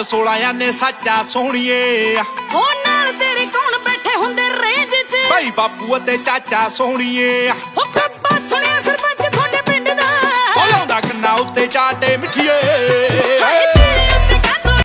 ਗੱਲ 16 ਨੇ ਸੱਚਾ ਸੋਹਣੀਏ। ਉਹ ਨਾਲ ਤੇਰੇ ਕੌਣ ਬੈਠੇ ਹੁੰਦੇ ਰੇਂਜ 'ਚ? ਭਾਈ ਬਾਪੂ ਅਤੇ ਚਾਚਾ ਸੋਹਣੀਏ। ਉਹ